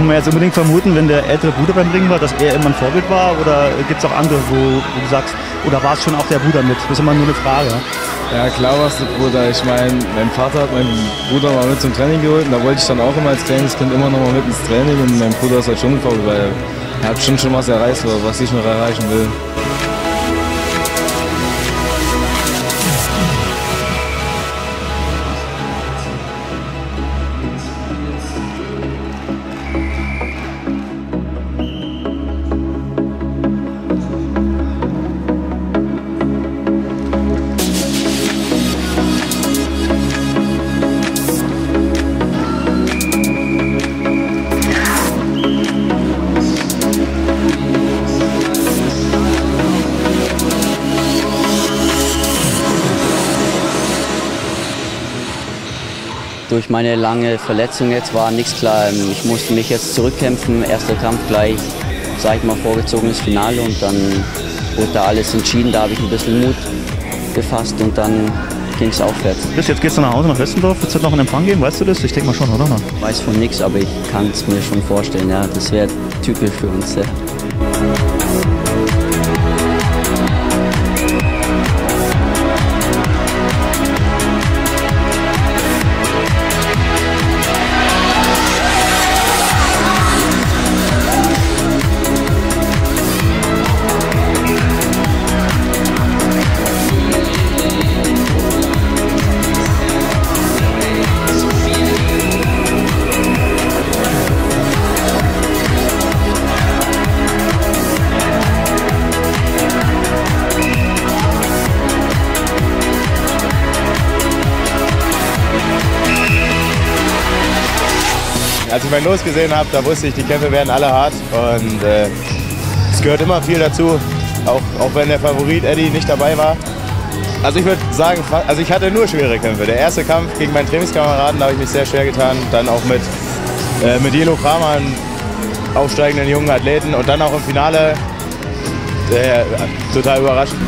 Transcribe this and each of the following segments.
Muss man jetzt unbedingt vermuten, wenn der ältere Bruder beim Ringen war, dass er immer ein Vorbild war? Oder gibt es auch andere, wo, wo, du sagst, oder war es schon auch der Bruder mit? Das ist immer nur eine Frage. Ja, klar war es der Bruder. Ich meine, mein Vater hat meinen Bruder mal mit zum Training geholt und da wollte ich dann auch immer als Trainingskind immer noch mal mit ins Training und mein Bruder ist halt schon ein Vorbild, weil er hat schon schon was erreicht, was ich noch erreichen will. Durch meine lange Verletzung jetzt war nichts klar. Ich musste mich jetzt zurückkämpfen. Erster Kampf gleich, sag ich mal, vorgezogenes Finale und dann wurde da alles entschieden. Da habe ich ein bisschen Mut gefasst und dann ging es aufwärts. Bis jetzt gehst du nach Hause nach Westendorf. Wird es noch einen Empfang geben? Weißt du das? Ich denke mal schon, oder? Ich weiß von nichts, aber ich kann es mir schon vorstellen. Ja, das wäre typisch für uns. Ja. Ich mein Los habe, da wusste ich, die Kämpfe werden alle hart und äh, es gehört immer viel dazu, auch, auch wenn der Favorit Eddie nicht dabei war. Also ich würde sagen, also ich hatte nur schwere Kämpfe. Der erste Kampf gegen meinen Trainingskameraden, da habe ich mich sehr schwer getan. Dann auch mit, äh, mit Jelo Kramer, einen aufsteigenden jungen Athleten und dann auch im Finale, der, total überraschend.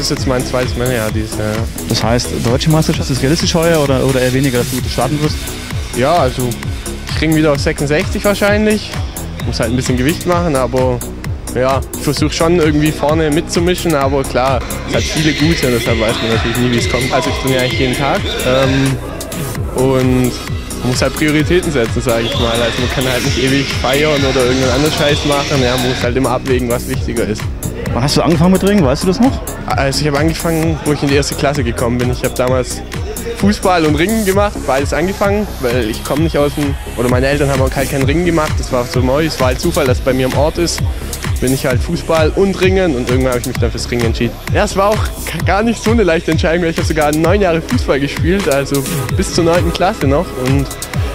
Das ist jetzt mein zweites Männerjahr dieses Jahr. Das heißt, deutsche Meisterschaft ist realistisch heuer oder, oder eher weniger, dass du starten wirst? Ja, also ich kriege wieder auf 66 wahrscheinlich. Muss halt ein bisschen Gewicht machen, aber ja, ich versuche schon irgendwie vorne mitzumischen, aber klar, es hat viele gute, deshalb weiß man natürlich nie, wie es kommt. Also ich trainiere eigentlich jeden Tag ähm, und muss halt Prioritäten setzen, sage ich mal. Also man kann halt nicht ewig feiern oder irgendeinen anderen Scheiß machen, ja, man muss halt immer abwägen, was wichtiger ist. Wann hast du angefangen mit Ringen? Weißt du das noch? Also ich habe angefangen, wo ich in die erste Klasse gekommen bin. Ich habe damals Fußball und Ringen gemacht, beides angefangen, weil ich komme nicht aus dem, oder meine Eltern haben auch halt kein Ringen gemacht, das war so neu, es war halt Zufall, dass es bei mir im Ort ist. Bin ich halt Fußball und Ringen und irgendwann habe ich mich dann fürs Ringen entschieden. Ja, es war auch gar nicht so eine leichte Entscheidung, weil ich habe sogar neun Jahre Fußball gespielt, also bis zur neunten Klasse noch. Und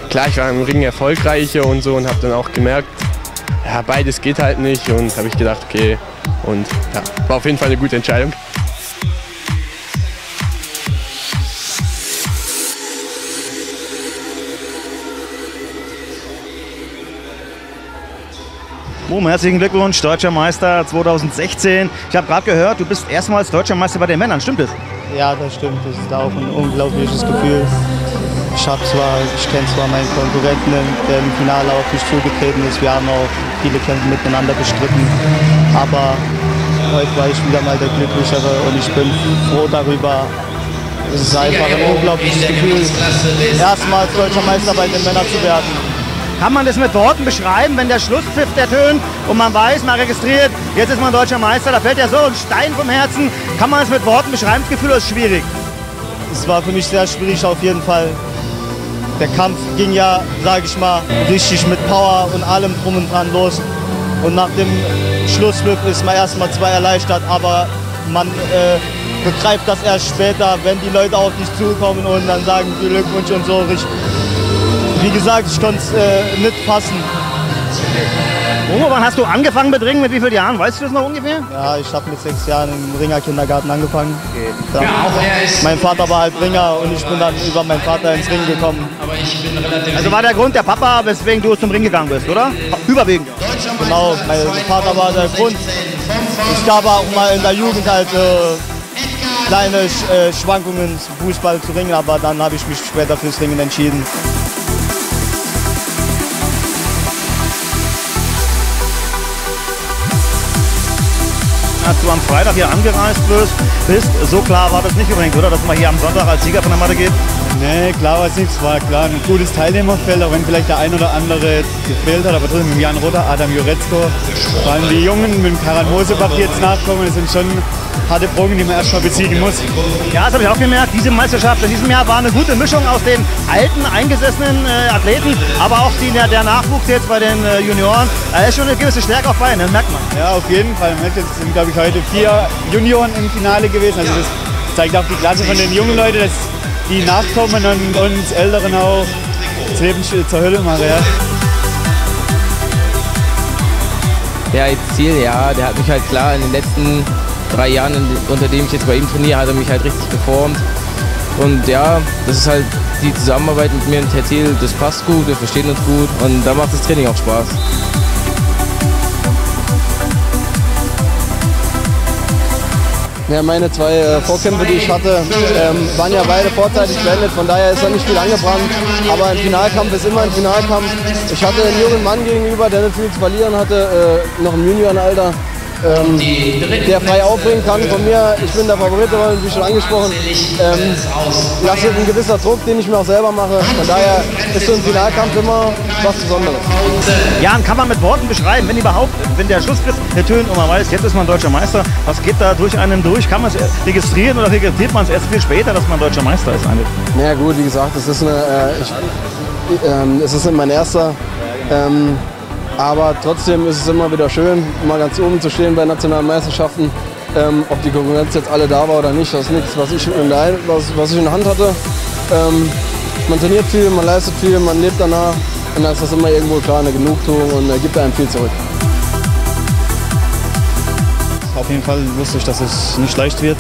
klar, ich war im Ringen erfolgreicher und so und habe dann auch gemerkt, ja, beides geht halt nicht und habe ich gedacht, okay, und ja, war auf jeden Fall eine gute Entscheidung. Boom, herzlichen Glückwunsch, Deutscher Meister 2016. Ich habe gerade gehört, du bist erstmals Deutscher Meister bei den Männern, stimmt das? Ja, das stimmt. Das ist auch ein unglaubliches Gefühl. Ich habe zwar, ich kenne zwar meinen Konkurrenten, der im Finale auf mich zugetreten ist. Wir haben auch viele Kämpfe miteinander bestritten. Aber heute war ich wieder mal der Glücklichere und ich bin froh darüber. Es ist einfach ein unglaubliches Gefühl, erstmals deutscher Meister bei den Männern zu werden. Kann man das mit Worten beschreiben, wenn der Schlusspfiff ertönt und man weiß, man registriert, jetzt ist man deutscher Meister, da fällt ja so ein Stein vom Herzen. Kann man das mit Worten beschreiben? Das Gefühl ist schwierig. Es war für mich sehr schwierig auf jeden Fall. Der Kampf ging ja, sage ich mal, richtig mit Power und allem drum und dran los. Und nach dem Schlusspfiff ist man erstmal zwei erleichtert, aber man äh, begreift das erst später, wenn die Leute auf dich zukommen und dann sagen Glückwunsch und so. Wie gesagt, ich konnte es äh, nicht fassen. Momo, wann hast du angefangen mit Ringen? Mit wie vielen Jahren? Weißt du das noch ungefähr? Ja, ich habe mit sechs Jahren im Ringerkindergarten angefangen. Okay. Ja, mein Vater war halt Ringer und ich bin dann über meinen Vater ins Ring gekommen. Also war der Grund der Papa, weswegen du zum Ring gegangen bist, oder? Überwiegend. Genau, mein Vater war der Grund. Es gab auch mal in der Jugend halt äh, kleine äh, Schwankungen, Fußball zu ringen, aber dann habe ich mich später fürs Ringen entschieden. Als du am Freitag hier angereist bist. So klar war das nicht unbedingt, oder? Dass man hier am Sonntag als Sieger von der Matte geht? Nee, klar war es nichts. War klar ein gutes Teilnehmerfeld, auch wenn vielleicht der ein oder andere gefehlt hat. Aber trotzdem mit Jan Rotter, Adam Jurecko, vor allem die Jungen mit dem Karan Mosebach, die jetzt nachkommen, das sind schon harte Brocken, die man erstmal besiegen muss. Ja, das habe ich auch gemerkt. Diese Meisterschaft in diesem Jahr war eine gute Mischung aus den alten, eingesessenen äh, Athleten, aber auch die, der, der Nachwuchs jetzt bei den äh, Junioren. Da ist schon eine gewisse Stärke auf Beine, merkt man. Ja, auf jeden Fall. Es sind, glaube ich, heute vier Junioren im Finale gewesen. Also das zeigt auch die Klasse von den jungen Leuten, dass die nachkommen und uns Älteren auch das Leben zur Hölle machen. Ja. Ja, jetzt Ziel, ja, der hat mich halt klar in den letzten drei Jahren, unter dem ich jetzt bei ihm trainiere, hat er mich halt richtig geformt. Und ja, das ist halt die Zusammenarbeit mit mir und Tertil, das passt gut, wir verstehen uns gut und da macht das Training auch Spaß. Ja, meine zwei äh, Vorkämpfe, die ich hatte, ähm, waren ja beide vorzeitig beendet. Von daher ist da nicht viel angebrannt. Aber ein Finalkampf ist immer ein Finalkampf. Ich hatte einen jungen Mann gegenüber, der nicht viel zu verlieren hatte, äh, noch im Juniorenalter ähm, der frei aufbringen kann von mir. Ich bin der Favorit, wie schon angesprochen. Ähm, das ist ein gewisser Druck, den ich mir auch selber mache. Von daher ist so ein Finalkampf immer was Besonderes. Jan, kann man mit Worten beschreiben, wenn überhaupt, wenn der Schlusspfiff ertönt und man weiß, jetzt ist man deutscher Meister, was geht da durch einen durch? Kann man es registrieren oder registriert man es erst viel später, dass man deutscher Meister ist? Eigentlich? Ja gut, wie gesagt, es ist, eine, äh, ich, äh, es ist mein erster. Ähm, aber trotzdem ist es immer wieder schön, mal ganz oben zu stehen bei nationalen Meisterschaften. Ähm, ob die Konkurrenz jetzt alle da war oder nicht, das ist nichts, was ich in der, was, was ich in der Hand hatte. Ähm, man trainiert viel, man leistet viel, man lebt danach. Und dann ist das immer irgendwo klar eine Genugtuung und äh, gibt einem viel zurück. Auf jeden Fall wusste ich, dass es nicht leicht wird.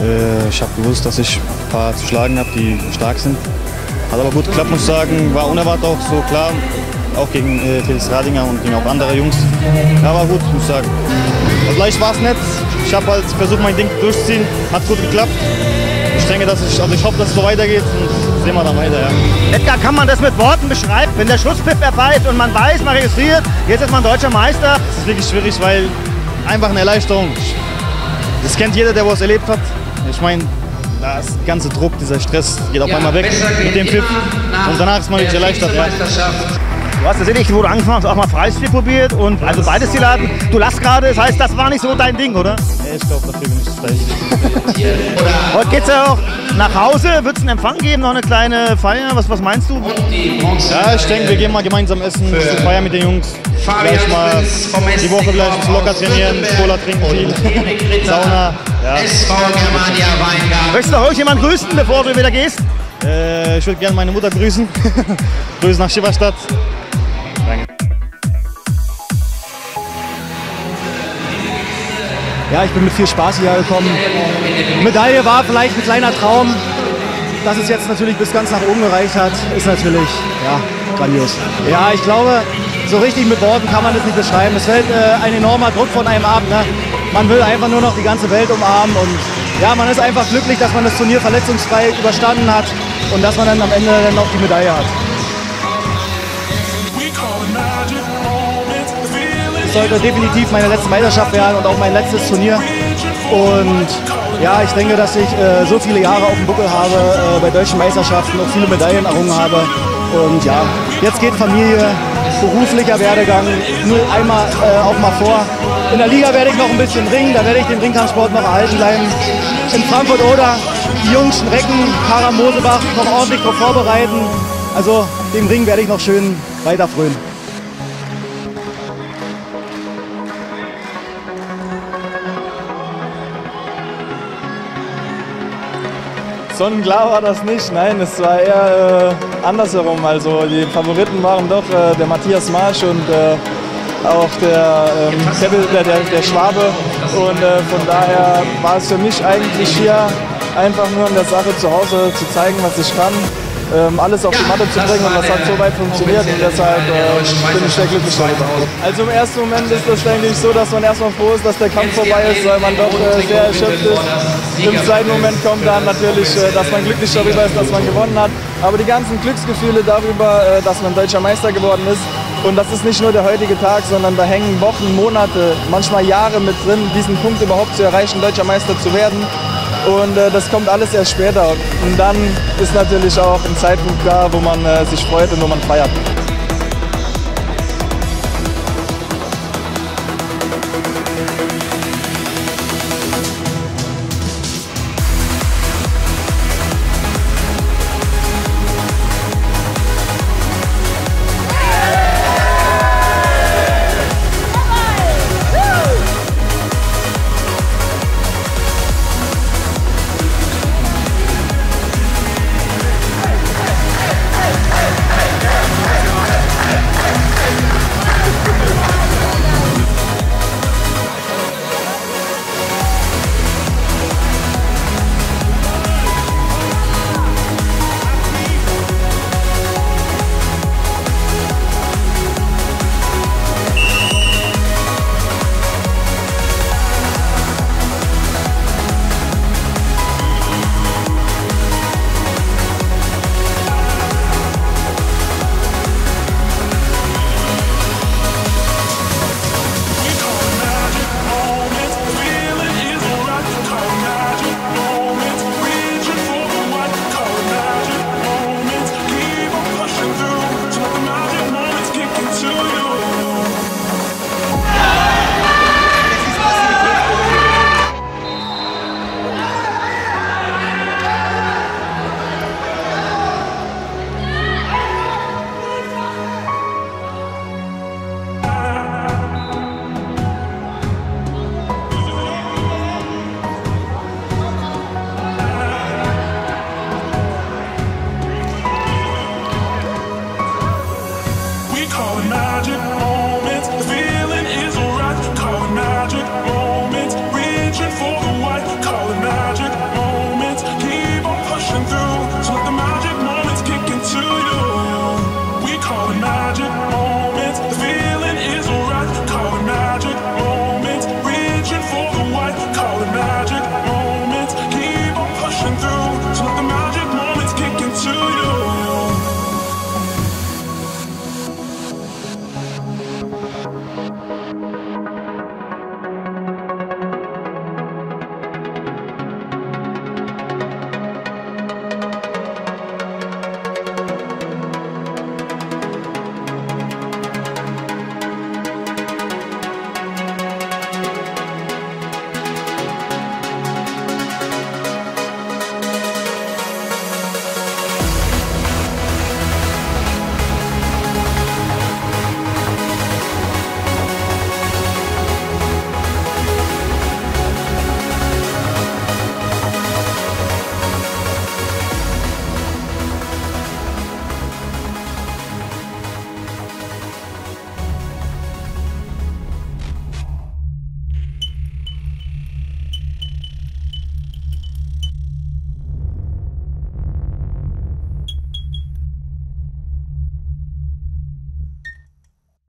Äh, ich habe gewusst, dass ich ein paar zu schlagen habe, die stark sind. Hat aber gut geklappt, muss ich sagen. War unerwartet auch so klar auch gegen äh, Felix Radinger und gegen auch andere Jungs. War gut, muss ich sagen. Leicht war es nicht. Ich habe halt versucht, mein Ding durchzuziehen. Hat gut geklappt. Ich denke, dass ich, also ich hoffe, dass es so weitergeht und sehen wir dann weiter. Ja. Edgar, kann man das mit Worten beschreiben? Wenn der Schlusspfiff erpfeift und man weiß, man registriert, jetzt ist man deutscher Meister. Das ist wirklich schwierig, weil einfach eine Erleichterung. Das kennt jeder, der was erlebt hat. Ich meine, das ganze Druck, dieser Stress geht auf ja, einmal weg mit dem Pfiff. Und danach ist man wirklich erleichtert. Ja. Du hast tatsächlich, wo du angefangen hast, auch mal Freistil probiert und also beide Stilarten. Du lachst gerade, das heißt, das war nicht so dein Ding, oder? Nee, ich glaube, dafür bin ich zu schlecht. Heute geht's ja auch nach Hause. Wird es einen Empfang geben, noch eine kleine Feier? Was, was meinst du? Ja, ich denke, wir gehen mal gemeinsam essen, ein bisschen feiern mit den Jungs. Vielleicht mal die Woche vielleicht locker trainieren, Cola trinken viel, Sauna. Ja. Möchtest du heute jemanden grüßen, bevor du wieder gehst? Äh, ich würde gerne meine Mutter grüßen. Grüße nach Schieberstadt. Ja, ich bin mit viel Spaß hierher gekommen. Die Medaille war vielleicht ein kleiner Traum. Dass es jetzt natürlich bis ganz nach oben gereicht hat, ist natürlich ja, grandios. Ja, ich glaube, so richtig mit Worten kann man das nicht beschreiben. Es fällt äh, ein enormer Druck von einem ab. Ne? Man will einfach nur noch die ganze Welt umarmen und ja, man ist einfach glücklich, dass man das Turnier verletzungsfrei überstanden hat und dass man dann am Ende dann auch die Medaille hat. Sollte definitiv meine letzte Meisterschaft werden und auch mein letztes Turnier. Und ja, ich denke, dass ich äh, so viele Jahre auf dem Buckel habe, äh, bei deutschen Meisterschaften auch viele Medaillen errungen habe. Und ja, jetzt geht Familie, beruflicher Werdegang nur einmal äh, auch mal vor. In der Liga werde ich noch ein bisschen ringen, da werde ich den Ringkampfsport noch erhalten bleiben. In Frankfurt oder die Jungs Recken, Kara Mosebach noch ordentlich darauf vorbereiten. Also den Ring werde ich noch schön weiter frönen. Sonnenklar war das nicht, nein, es war eher äh, andersherum. Also die Favoriten waren doch äh, der Matthias Marsch und äh, auch der, ähm, der, der, der, Schwabe. Und äh, von daher war es für mich eigentlich hier einfach nur in der Sache zu Hause zu zeigen, was ich kann ähm, alles auf die Matte zu bringen und das hat so weit funktioniert und deshalb äh, bin ich sehr glücklich darüber. Also im ersten Moment ist das denke ich so, dass man erstmal froh ist, dass der Kampf vorbei ist, weil man doch äh, sehr erschöpft ist. Im zweiten Moment kommt dann natürlich, äh, dass man glücklich darüber ist, dass man gewonnen hat, aber die ganzen Glücksgefühle darüber, äh, dass man deutscher Meister geworden ist Und das ist nicht nur der heutige Tag, sondern da hängen Wochen, Monate, manchmal Jahre mit drin, diesen Punkt überhaupt zu erreichen, deutscher Meister zu werden. Und äh, das kommt alles erst später. Und dann ist natürlich auch ein Zeitpunkt da, wo man äh, sich freut und wo man feiert.